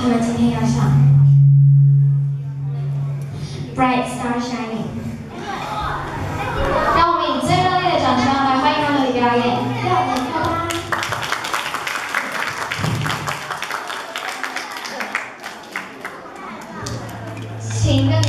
他们今天要唱 bright star shining，让我们以最热烈的掌声来欢迎他们的表演。请跟。